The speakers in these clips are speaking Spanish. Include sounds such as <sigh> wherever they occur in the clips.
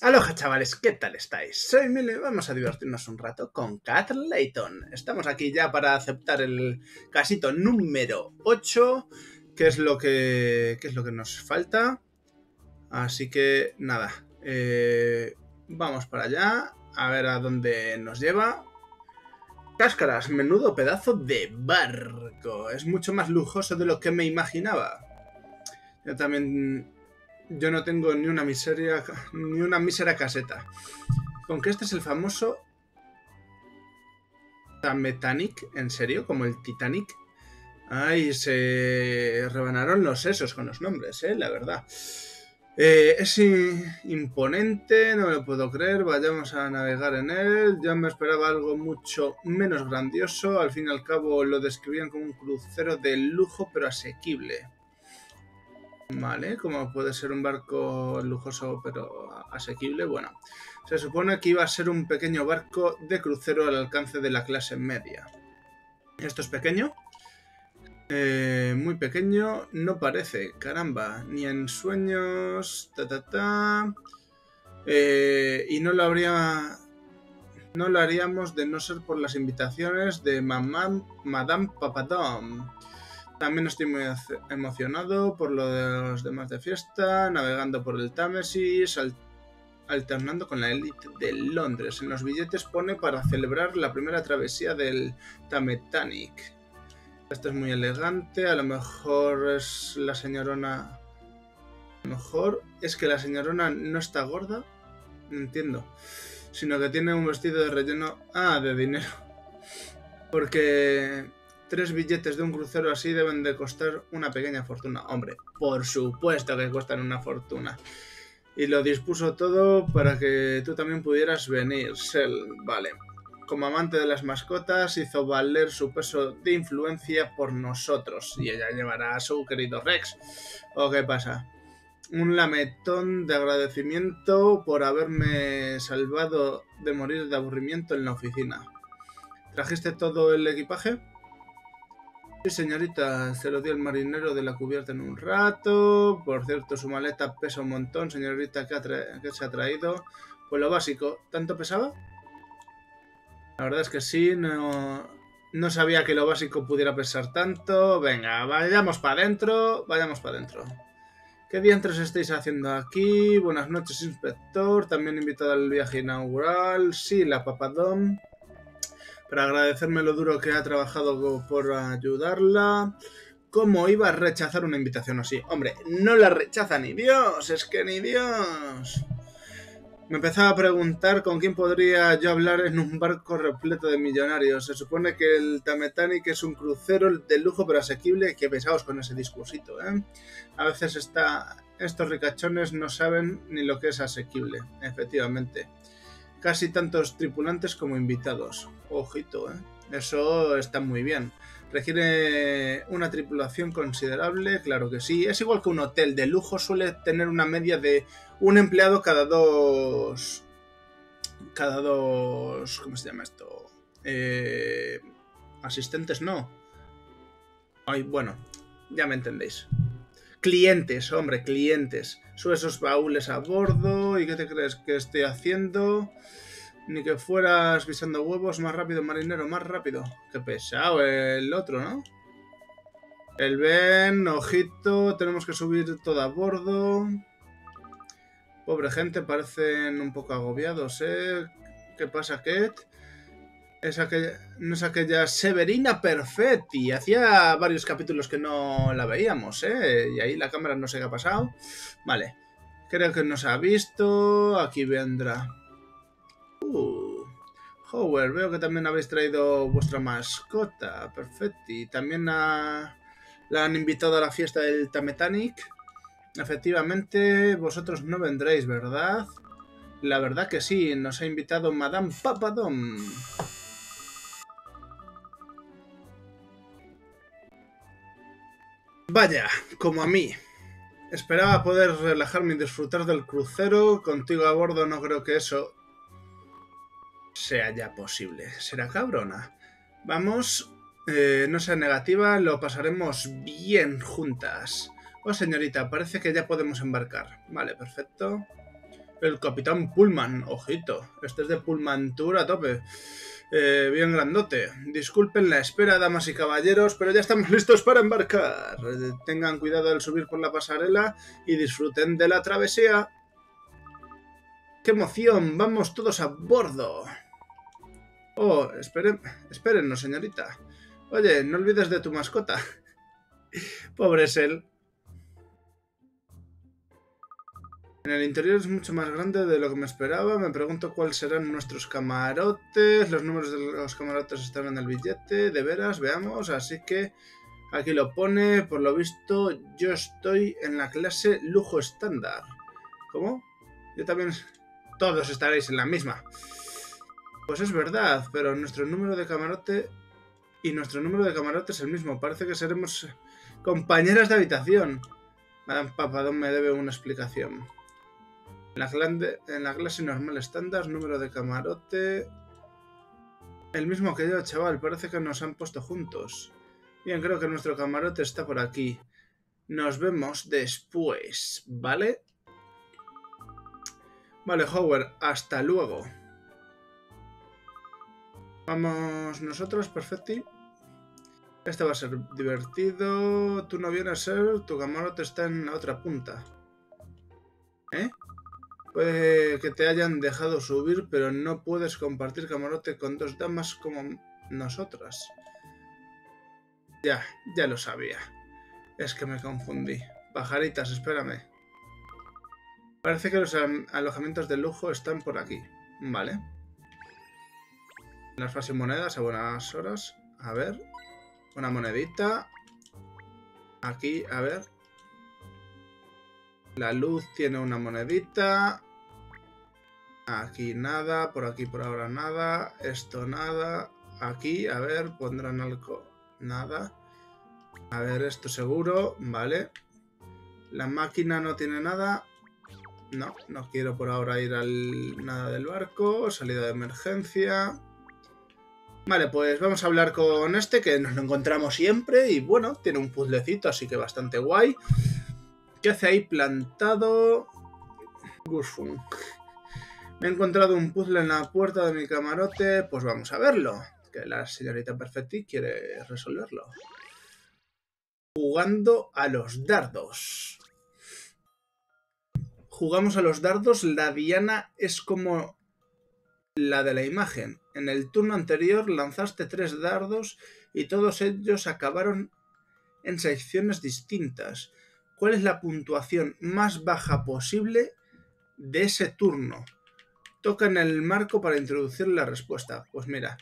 Aloha chavales, ¿qué tal estáis? Soy Mile, vamos a divertirnos un rato con Cat Layton. Estamos aquí ya para aceptar el casito número 8, que es lo que, que es lo que nos falta. Así que nada, eh, vamos para allá, a ver a dónde nos lleva. Cáscaras, menudo pedazo de barco. Es mucho más lujoso de lo que me imaginaba. Yo también yo no tengo ni una miseria, <laughs> ni una mísera caseta. Con que este es el famoso Tametanic, ¿en serio? Como el Titanic. Ay, se rebanaron los sesos con los nombres, eh, la verdad. Eh, es imponente, no me lo puedo creer. Vayamos a navegar en él. Ya me esperaba algo mucho menos grandioso. Al fin y al cabo lo describían como un crucero de lujo pero asequible. Vale, como puede ser un barco lujoso pero asequible. Bueno, se supone que iba a ser un pequeño barco de crucero al alcance de la clase media. ¿Esto es pequeño? Eh, muy pequeño, no parece, caramba, ni en sueños, ta ta ta. Eh, y no lo habría, no lo haríamos de no ser por las invitaciones de mamá, Madame Papadom. También estoy muy emocionado por lo de los demás de fiesta, navegando por el Támesis, alternando con la élite de Londres. En los billetes pone para celebrar la primera travesía del Tametanic. Esto es muy elegante, a lo mejor es la señorona... A lo mejor es que la señorona no está gorda, no entiendo. Sino que tiene un vestido de relleno... Ah, de dinero. <laughs> Porque tres billetes de un crucero así deben de costar una pequeña fortuna. Hombre, por supuesto que cuestan una fortuna. Y lo dispuso todo para que tú también pudieras venir, Sel. Vale como amante de las mascotas, hizo valer su peso de influencia por nosotros. Y ella llevará a su querido Rex. ¿O qué pasa? Un lametón de agradecimiento por haberme salvado de morir de aburrimiento en la oficina. ¿Trajiste todo el equipaje? Sí, señorita, se lo dio el marinero de la cubierta en un rato. Por cierto, su maleta pesa un montón, señorita, que, se ha traído. Pues lo básico, ¿tanto pesaba? La verdad es que sí, no, no sabía que lo básico pudiera pesar tanto. Venga, vayamos para adentro, vayamos para adentro. ¿Qué diantres estáis haciendo aquí? Buenas noches, inspector. También invitado al viaje inaugural. Sí, la papadón. Para agradecerme lo duro que ha trabajado por ayudarla. ¿Cómo iba a rechazar una invitación así? Hombre, no la rechaza ni Dios, es que ni Dios. Me empezaba a preguntar con quién podría yo hablar en un barco repleto de millonarios. Se supone que el Tametanic es un crucero de lujo pero asequible. Que pesados con ese discursito, ¿eh? A veces está... estos ricachones no saben ni lo que es asequible, efectivamente. Casi tantos tripulantes como invitados. Ojito, ¿eh? Eso está muy bien. ¿Requiere una tripulación considerable? Claro que sí. Es igual que un hotel de lujo, suele tener una media de un empleado cada dos... Cada dos... ¿Cómo se llama esto? Eh, asistentes, no. Ay, bueno, ya me entendéis. Clientes, hombre, clientes. Sube esos baúles a bordo. ¿Y qué te crees que estoy haciendo? Ni que fueras pisando huevos más rápido, marinero, más rápido. Qué pesado el otro, ¿no? El Ben, ojito, tenemos que subir todo a bordo. Pobre gente, parecen un poco agobiados, ¿eh? ¿Qué pasa, Ket? Es aquella, no es aquella Severina Perfetti. Hacía varios capítulos que no la veíamos, ¿eh? Y ahí la cámara no sé qué ha pasado. Vale. Creo que nos ha visto. Aquí vendrá. Uh, Howard, veo que también habéis traído vuestra mascota. Perfecto. Y también la han invitado a la fiesta del Tametanic. Efectivamente, vosotros no vendréis, ¿verdad? La verdad que sí, nos ha invitado Madame Papadom. Vaya, como a mí. Esperaba poder relajarme y disfrutar del crucero. Contigo a bordo no creo que eso sea ya posible. Será cabrona. Vamos, eh, no sea negativa, lo pasaremos bien juntas. Oh, señorita, parece que ya podemos embarcar. Vale, perfecto. El Capitán Pullman, ojito. Este es de Pullman Tour a tope. Eh, bien grandote. Disculpen la espera, damas y caballeros, pero ya estamos listos para embarcar. Eh, tengan cuidado al subir por la pasarela y disfruten de la travesía. ¡Qué emoción! ¡Vamos todos a bordo! Oh, esperen, espérennos, señorita. Oye, no olvides de tu mascota. <laughs> Pobre Sel. En el interior es mucho más grande de lo que me esperaba. Me pregunto cuáles serán nuestros camarotes. Los números de los camarotes están en el billete. De veras, veamos. Así que aquí lo pone. Por lo visto, yo estoy en la clase lujo estándar. ¿Cómo? Yo también... Todos estaréis en la misma. Pues es verdad, pero nuestro número de camarote y nuestro número de camarote es el mismo. Parece que seremos compañeras de habitación. Madame Papadón me debe una explicación. En la, clase normal estándar, número de camarote... El mismo que yo, chaval. Parece que nos han puesto juntos. Bien, creo que nuestro camarote está por aquí. Nos vemos después, ¿vale? Vale, Howard, hasta luego. Vamos nosotros, perfecto. Este va a ser divertido. Tú no vienes a ser, tu camarote está en la otra punta. ¿Eh? Puede que te hayan dejado subir, pero no puedes compartir camarote con dos damas como nosotras. Ya, ya lo sabía. Es que me confundí. Pajaritas, espérame. Parece que los alojamientos de lujo están por aquí. Vale. Las fácil monedas a buenas horas. A ver. Una monedita. Aquí, a ver. La luz tiene una monedita. Aquí nada, por aquí por ahora nada. Esto nada. Aquí, a ver, pondrán algo. Nada. A ver, esto seguro. Vale. La máquina no tiene nada. No, no quiero por ahora ir al nada del barco. Salida de emergencia. Vale, pues vamos a hablar con este que nos lo encontramos siempre. Y bueno, tiene un puzzlecito, así que bastante guay. ¿Qué hace ahí plantado? Gusfun. Me he encontrado un puzzle en la puerta de mi camarote. Pues vamos a verlo. Que la señorita Perfecti quiere resolverlo. Jugando a los dardos. Jugamos a los dardos. La diana es como la de la imagen. En el turno anterior lanzaste tres dardos y todos ellos acabaron en secciones distintas cuál es la puntuación más baja posible de ese turno. Toca en el marco para introducir la respuesta. Pues mira.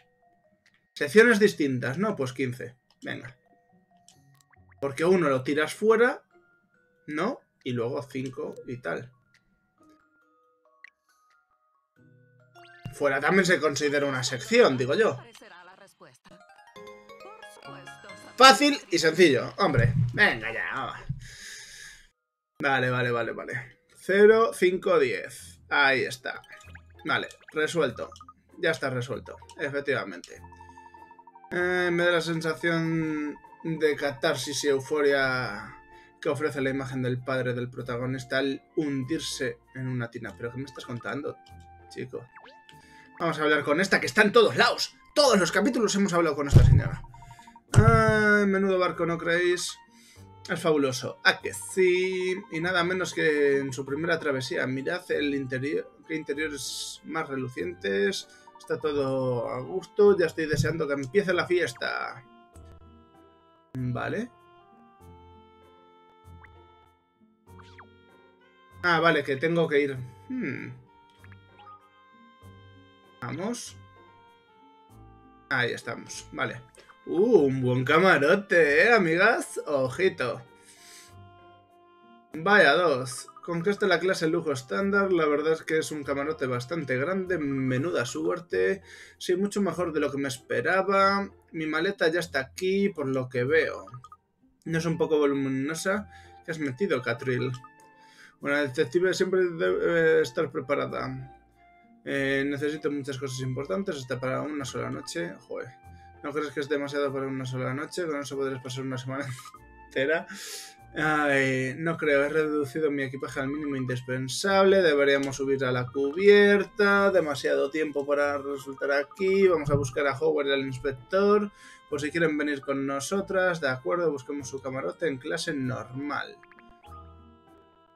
Secciones distintas, ¿no? Pues 15. Venga. Porque uno lo tiras fuera, ¿no? Y luego 5 y tal. Fuera también se considera una sección, digo yo. Fácil y sencillo. Hombre, venga ya, vamos. Vale, vale, vale, vale. 0, 5, 10. Ahí está. Vale, resuelto. Ya está resuelto, efectivamente. Eh, me da la sensación de catarsis y euforia que ofrece la imagen del padre del protagonista al hundirse en una tina. ¿Pero qué me estás contando, chico? Vamos a hablar con esta que está en todos lados. Todos los capítulos hemos hablado con esta señora. Ay, menudo barco, ¿no creéis? Es fabuloso. ¿A que sí? Y nada menos que en su primera travesía. Mirad el interior, qué interiores más relucientes. Está todo a gusto. Ya estoy deseando que empiece la fiesta. Vale. Ah, vale, que tengo que ir. Hmm. Vamos. Ahí estamos. Vale. Uh, un buen camarote, ¿eh, amigas? Ojito. Vaya dos. Con que esta la clase lujo estándar, la verdad es que es un camarote bastante grande, menuda suerte, sí, mucho mejor de lo que me esperaba. Mi maleta ya está aquí, por lo que veo. ¿No es un poco voluminosa? ¿Qué has metido, Catril? Una detective siempre debe estar preparada. Eh, necesito muchas cosas importantes, hasta para una sola noche. Joder. ¿No crees que es demasiado para una sola noche? Con eso podrías pasar una semana <laughs> entera. No creo, he reducido mi equipaje al mínimo indispensable. Deberíamos subir a la cubierta. Demasiado tiempo para resultar aquí. Vamos a buscar a Howard y al inspector. Por si quieren venir con nosotras. De acuerdo, busquemos su camarote en clase normal.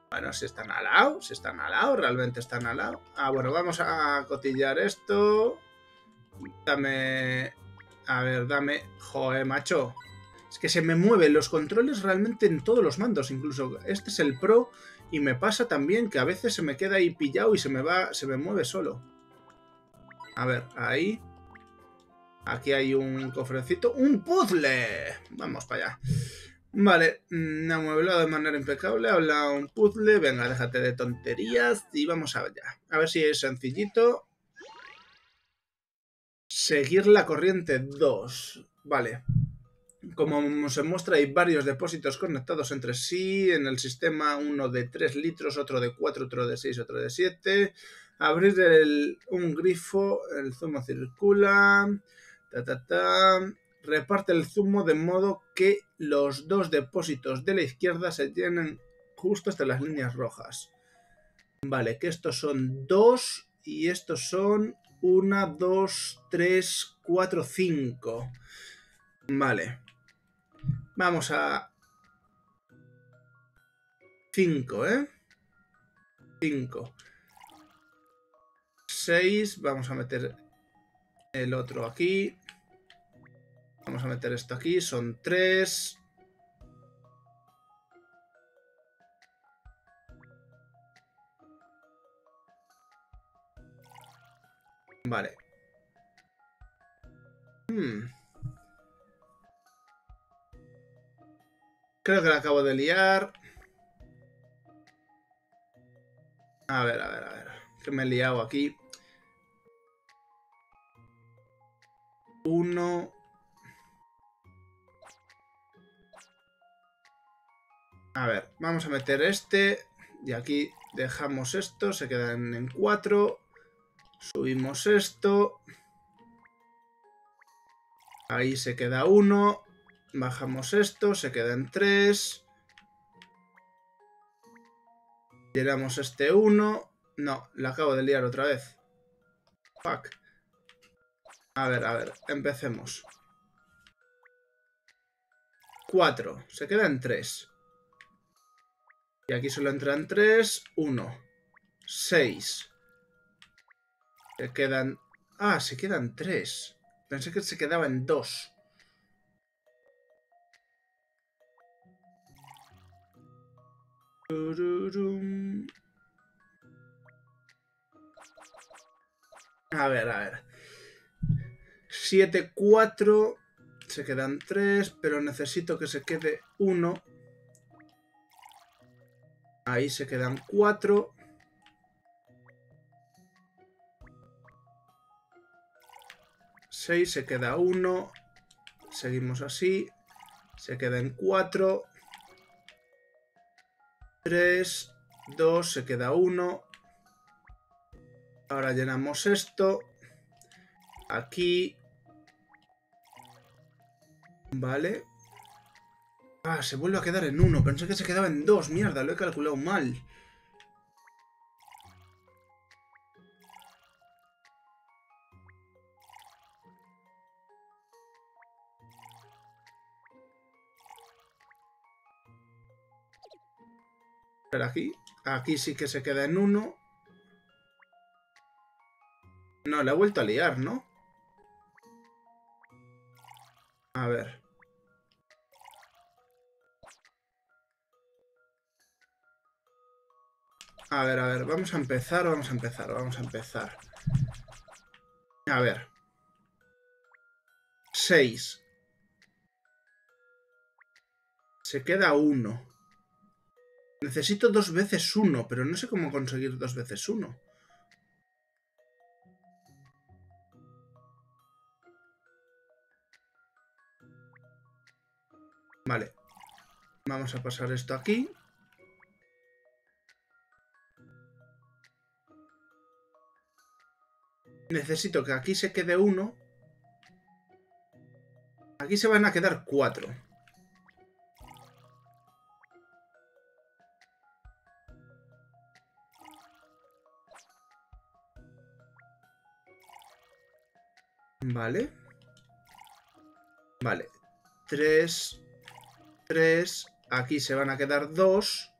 Bueno, si están al lado, si están al lado, realmente están al lado. Ah, bueno, vamos a cotillar esto. Dame... A ver, dame... Joder, macho. Es que se me mueven los controles realmente en todos los mandos. Incluso este es el Pro y me pasa también que a veces se me queda ahí pillado y se me va, se me mueve solo. A ver, ahí. Aquí hay un cofrecito. ¡Un puzzle! Vamos para allá. Vale, me ha mueblado de manera impecable. Habla un puzzle. Venga, déjate de tonterías y vamos allá. A ver si es sencillito. Seguir la corriente 2. Vale. Como se muestra, hay varios depósitos conectados entre sí. En el sistema, uno de 3 litros, otro de 4, otro de 6, otro de 7. Abrir el, un grifo, el zumo circula. Reparte el zumo de modo que los dos depósitos de la izquierda se tienen justo hasta las líneas rojas. Vale, que estos son 2 y estos son 1, 2, 3, 4, 5. Vale. Vamos a... 5, ¿eh? 5. 6. Vamos a meter el otro aquí. Vamos a meter esto aquí. Son 3. Vale. Hmm. Creo que la acabo de liar. A ver, a ver, a ver. Que me he liado aquí. Uno. A ver, vamos a meter este. Y aquí dejamos esto. Se quedan en cuatro. Subimos esto. Ahí se queda uno. Bajamos esto, se queda en 3. Llenamos este 1. No, la acabo de liar otra vez. Fuck. A ver, a ver, empecemos. 4. Se queda en 3. Y aquí solo entran 3. 1. 6. Se quedan... Ah, se quedan 3. Pensé que se quedaba en 2. A ver, a ver. 7, 4. Se quedan 3, pero necesito que se quede 1. Ahí se quedan 4. Seis, se queda 1. Seguimos así. Se queda en 4. 3, 2, se queda 1. Ahora llenamos esto. Aquí. Vale. Ah, se vuelve a quedar en 1. Pensé que se quedaba en 2. Mierda, lo he calculado mal. Aquí, aquí sí que se queda en uno. No, le ha vuelto a liar, ¿no? A ver. A ver, a ver, vamos a empezar, vamos a empezar, vamos a empezar. A ver. 6. Se queda uno. Necesito dos veces uno, pero no sé cómo conseguir dos veces uno. Vale. Vamos a pasar esto aquí. Necesito que aquí se quede uno. Aquí se van a quedar cuatro. Vale. Vale. 3, 3. Aquí se van a quedar 2.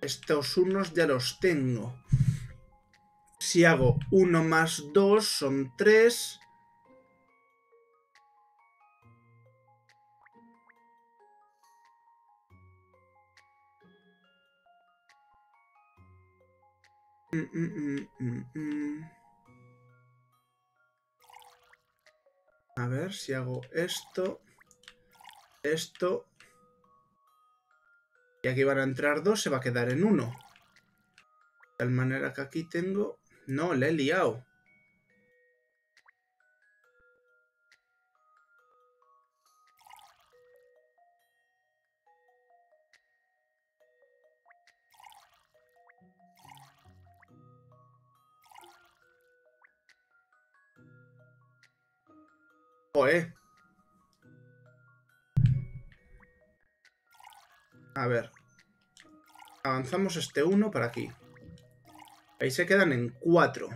Estos unos ya los tengo. Si hago 1 más 2 son 3. Mm, mm, mm, A ver si hago esto, esto y aquí van a entrar dos, se va a quedar en uno. De tal manera que aquí tengo... No, le he liado. Joder. A ver. Avanzamos este 1 para aquí. Ahí se quedan en 4.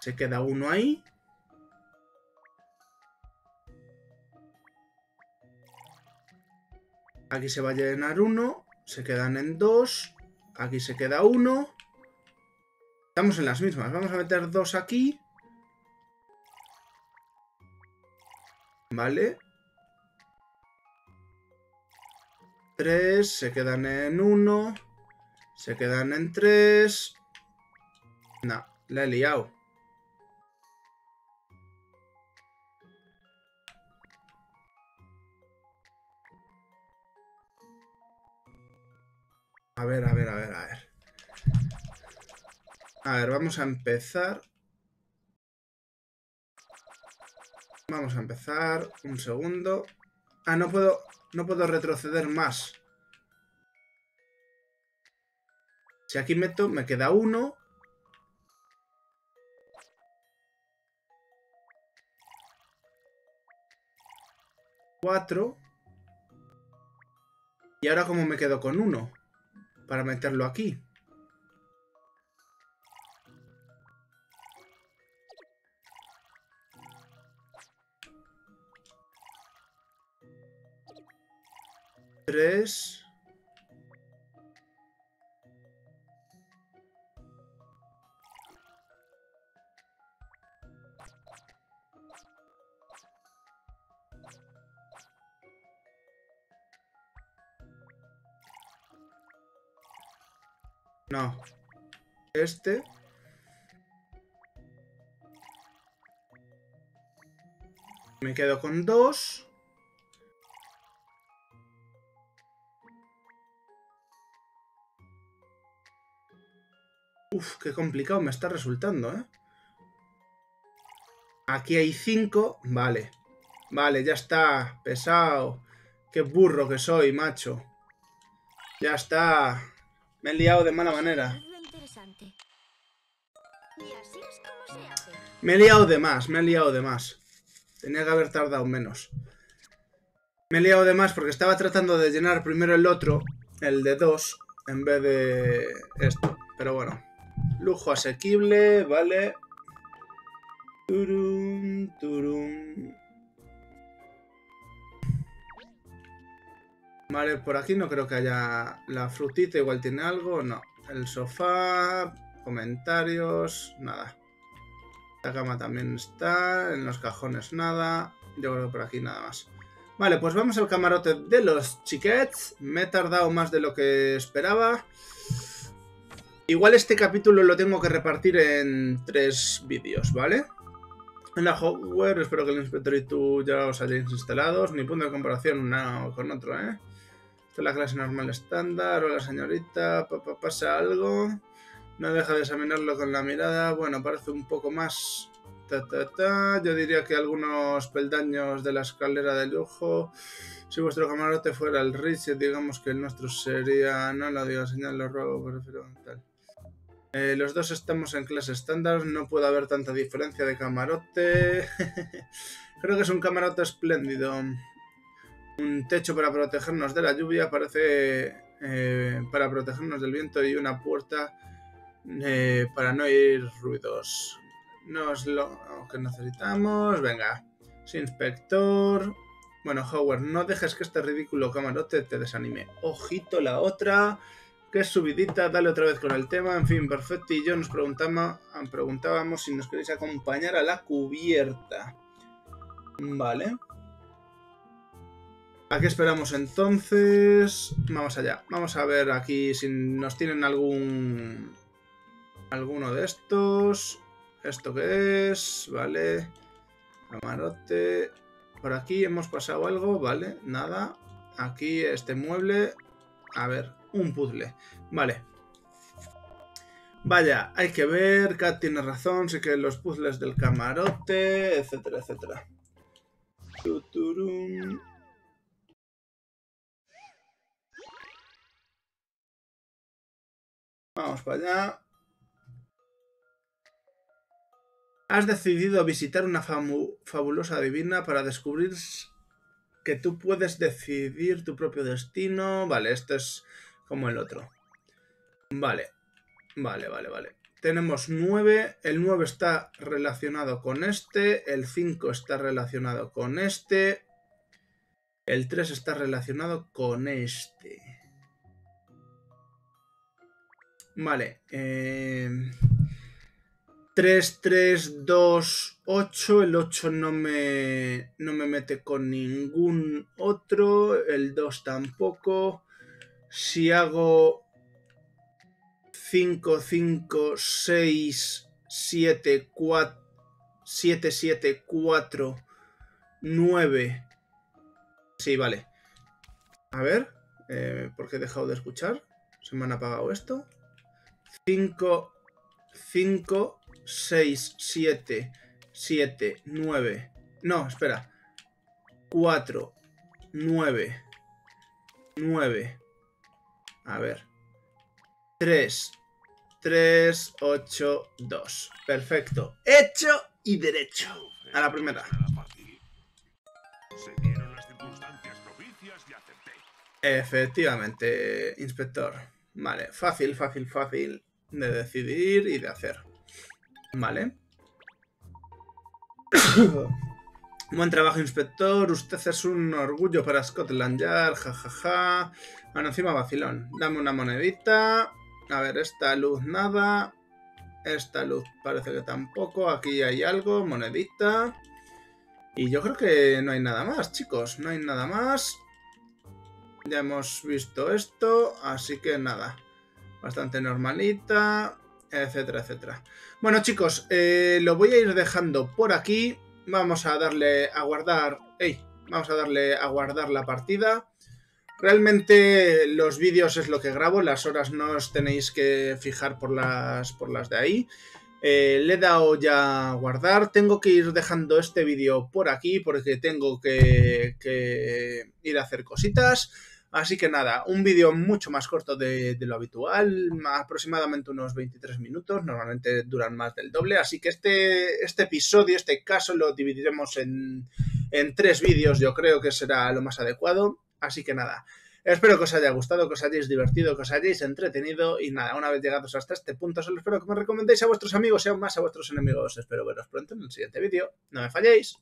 Se queda uno ahí. Aquí se va a llenar uno. Se quedan en 2. Aquí se queda 1. Estamos en las mismas. Vamos a meter 2 aquí. Vale. 3. Se quedan en 1. Se quedan en 3. No, la he liado. A ver, a ver, a ver, a ver. A ver, vamos a empezar. Vamos a empezar. Un segundo. Ah, no puedo, no puedo retroceder más. Si aquí meto, me queda uno. Cuatro. Y ahora como me quedo con uno para meterlo aquí. Tres. No. Este. Me quedo con dos. Uf, qué complicado me está resultando, ¿eh? Aquí hay cinco. Vale. Vale, ya está. Pesado. Qué burro que soy, macho. Ya está. Me he liado de mala manera. Me he liado de más, me he liado de más. Tenía que haber tardado menos. Me he liado de más porque estaba tratando de llenar primero el otro, el de dos, en vez de esto. Pero bueno. Lujo asequible, vale. Turum, turum. Vale, por aquí no creo que haya la frutita, igual tiene algo, no. El sofá, comentarios, nada. La cama también está, en los cajones nada. Yo creo que por aquí nada más. Vale, pues vamos al camarote de los chiquets. Me he tardado más de lo que esperaba. Igual este capítulo lo tengo que repartir en tres vídeos, ¿vale? En la hardware, espero que el inspector y tú ya os hayáis instalados. Ni punto de comparación uno con otro, ¿eh? La clase normal estándar. Hola señorita, pasa algo. No deja de examinarlo con la mirada. Bueno, parece un poco más Ta, ta, ta. Yo diría que algunos peldaños de la escalera de lujo. Si vuestro camarote fuera el Rich, digamos que el nuestro sería. No lo digo, señal, lo ruego, prefiero tal. Eh, los dos estamos en clase estándar, no puede haber tanta diferencia de camarote. <laughs> Creo que es un camarote espléndido. Un techo para protegernos de la lluvia, parece eh, para protegernos del viento y una puerta eh, para no oír ruidos. No es lo que necesitamos. Venga, inspector. Bueno, Howard, no dejes que este ridículo camarote te desanime. Ojito la otra, es subidita, dale otra vez con el tema. En fin, perfecto. Y yo nos preguntamos, preguntábamos si nos queréis acompañar a la cubierta. Vale. ¿A qué esperamos entonces? Vamos allá. Vamos a ver aquí si nos tienen algún... Alguno de estos. ¿Esto qué es? Vale. Camarote. Por aquí hemos pasado algo, ¿vale? Nada. Aquí este mueble. A ver, un puzzle. Vale. Vaya, hay que ver, Kat tiene razón, sí que los puzzles del camarote, etcétera, etcétera. Para allá. Has decidido visitar una fabulosa divina para descubrir que tú puedes decidir tu propio destino. Vale, esto es como el otro. Vale, vale, vale, vale. Tenemos 9, el 9 está relacionado con este, el 5 está relacionado con este, el 3 está relacionado con este. Vale, eh... 3, 3, 2, 8. El 8 no me, no me mete con ningún otro. El 2 tampoco. Si hago 5, 5, 6, 7, 4, 7, 7, 4, 9. Sí, vale. A ver, eh, ¿por qué he dejado de escuchar? ¿Se me han apagado esto? 5, 5, 6, 7, 7, 9. No, espera. 4, 9, 9. A ver. 3, 3, 8, 2. Perfecto. Hecho y derecho. A la primera. Efectivamente, inspector. Vale, fácil, fácil, fácil de decidir y de hacer. Vale. <coughs> Buen trabajo, inspector. Usted es un orgullo para Scotland Yard. Jajaja. Ja, ja. Bueno, encima vacilón. Dame una monedita. A ver, esta luz nada. Esta luz parece que tampoco. Aquí hay algo. Monedita. Y yo creo que no hay nada más, chicos. No hay nada más. Ya hemos visto esto. Así que nada. Bastante normalita etcétera, etcétera. Bueno, chicos, eh, lo voy a ir dejando por aquí. Vamos a darle a guardar. ¡Ey! Vamos a darle a guardar la partida. Realmente los vídeos es lo que grabo, las horas no os tenéis que fijar por las, por las de ahí. Eh, le he dado ya a guardar. Tengo que ir dejando este vídeo por aquí porque tengo que, que ir a hacer cositas. Así que nada, un vídeo mucho más corto de, lo habitual, aproximadamente unos 23 minutos, normalmente duran más del doble, así que este, este episodio, este caso lo dividiremos en, en tres vídeos, yo creo que será lo más adecuado, así que nada. Espero que os haya gustado, que os hayáis divertido, que os hayáis entretenido y nada, una vez llegados hasta este punto, solo espero que me recomendéis a vuestros amigos y aún más a vuestros enemigos. Espero veros pronto en el siguiente vídeo. No me falléis.